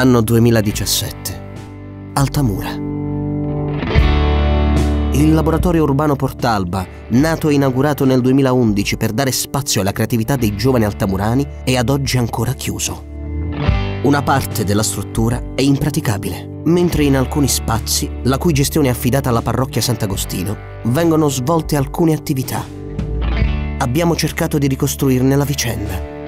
Anno 2017. Altamura. Il laboratorio urbano Portalba, nato e inaugurato nel 2011 per dare spazio alla creatività dei giovani altamurani, è ad oggi ancora chiuso. Una parte della struttura è impraticabile, mentre in alcuni spazi, la cui gestione è affidata alla parrocchia Sant'Agostino, vengono svolte alcune attività. Abbiamo cercato di ricostruirne la vicenda